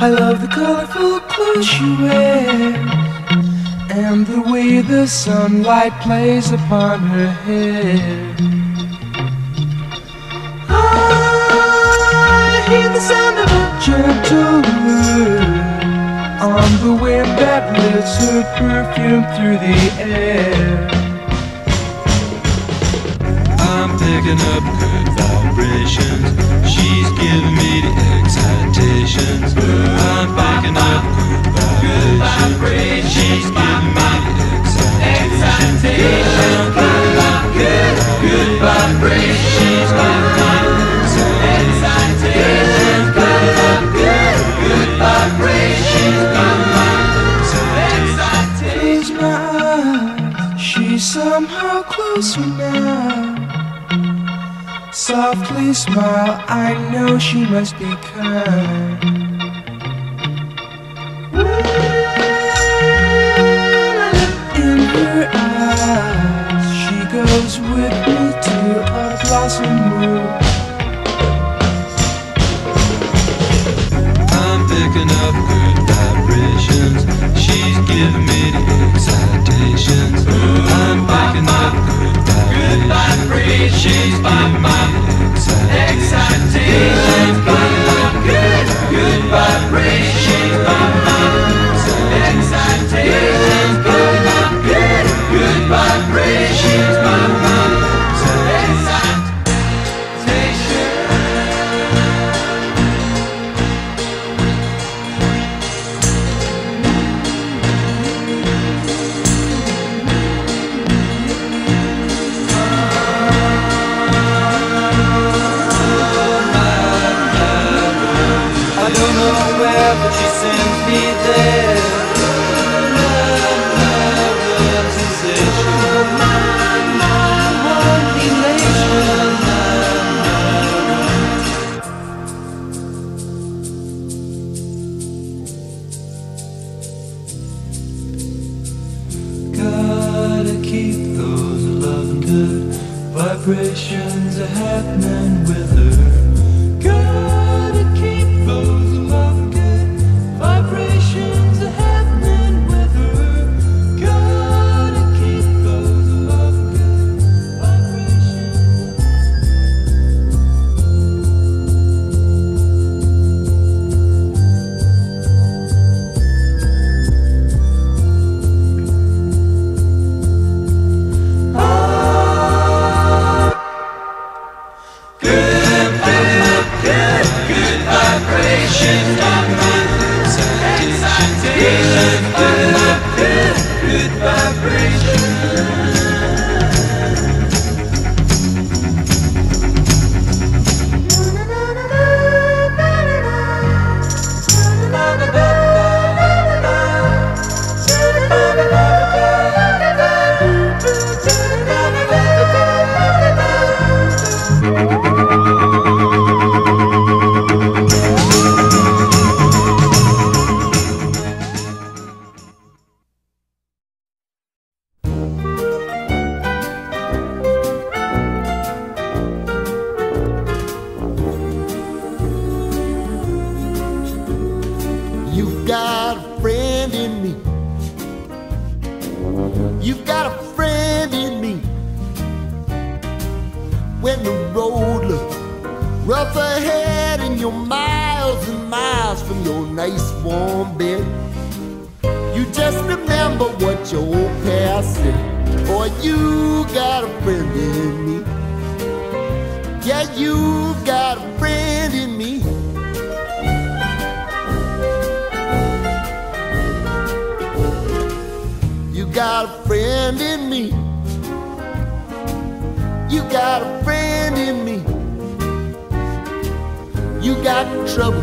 I love the colorful clothes she wears and the way the sunlight plays upon her hair. I hear the sound of a gentle word on the wind that lifts her perfume through the air. I'm picking up good vibrations. She's giving me the excitations. I'm picking up good vibrations. She's giving me the excitations. Good, vibrations. Excitations. Good, excitations. She's somehow closer now. Softly smile, I know she must be kind. In her eyes, she goes with me to a blossom room. I'm picking up good vibrations. She's giving me the excitations. I'm picking up good vibrations. She's You've from your nice warm bed, you just remember what your old past said. Boy, you got a friend in me. Yeah, you've got a friend in me. You got a friend in me. You got a friend in me. You got trouble,